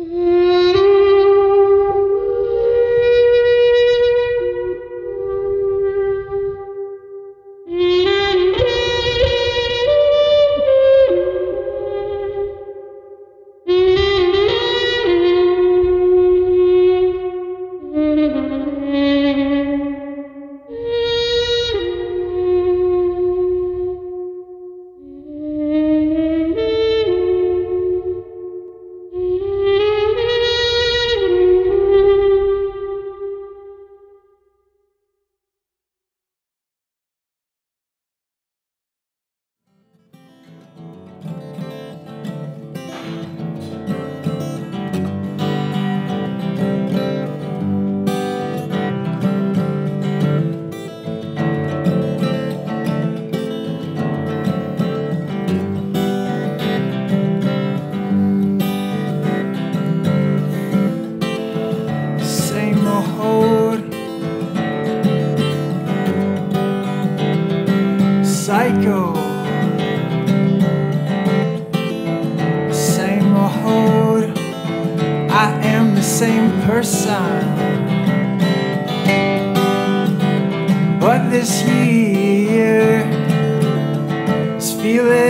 Same the same person. But this year is feeling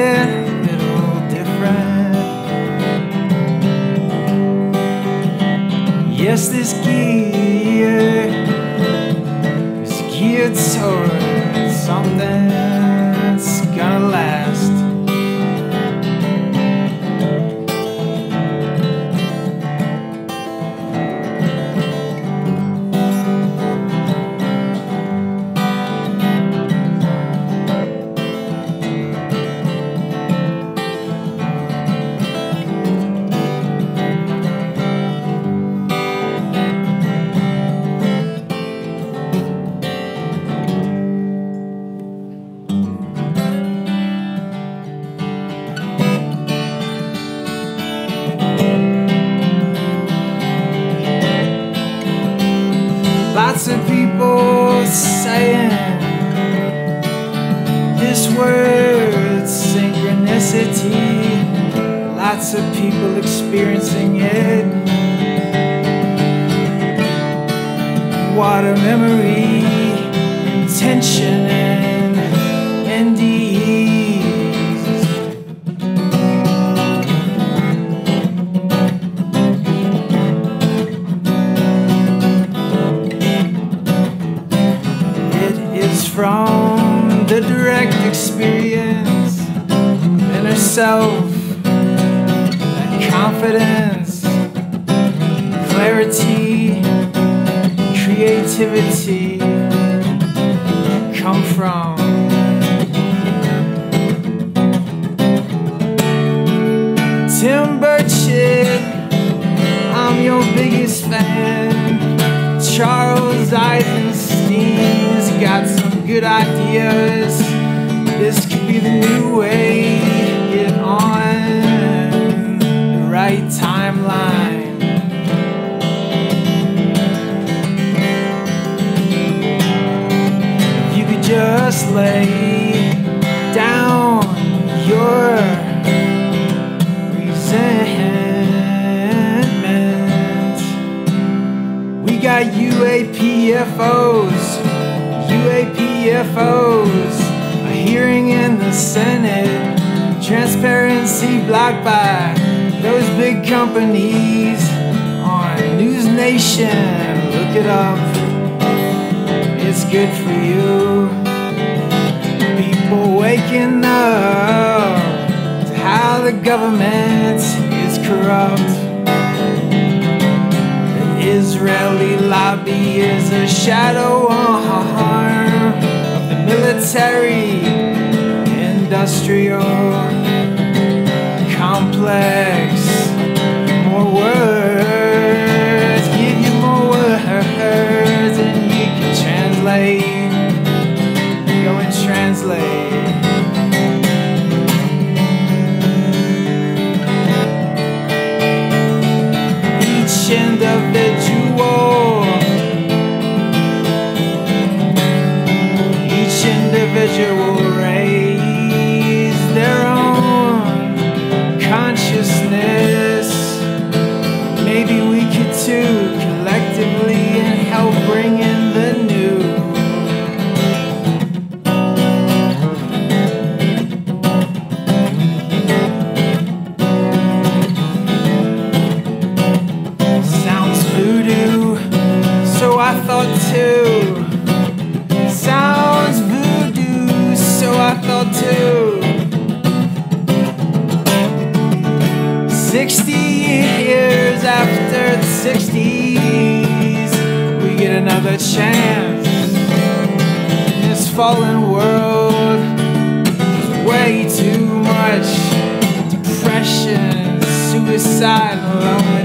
Lots of people experiencing it. What a memory, intention, and NDEs. It is from the direct experience, inner self, and confidence, clarity, creativity come from. Tim Burchett, I'm your biggest fan. Charles Eisenstein's got some good ideas. This could be the new way lay down your resentment. We got UAPFOs, UAPFOs, a hearing in the Senate, transparency blocked by those big companies on News Nation. Look it up, it's good for you. People waking up to how the government is corrupt. The Israeli lobby is a shadow arm of the military industrial complex. 60s, we get another chance in this fallen world. There's way too much depression, suicide, loneliness.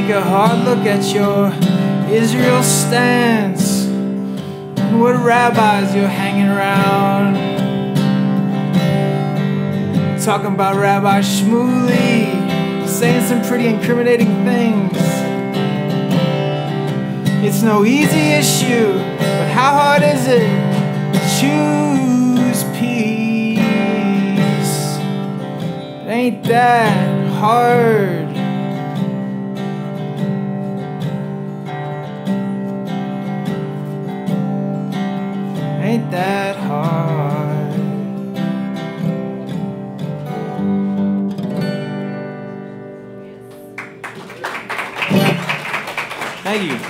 Take a hard look at your Israel stance. What rabbis you're hanging around. Talking about Rabbi Shmuley, saying some pretty incriminating things. It's no easy issue, but how hard is it to choose peace? It ain't that hard. Ain't that hard? Thank you.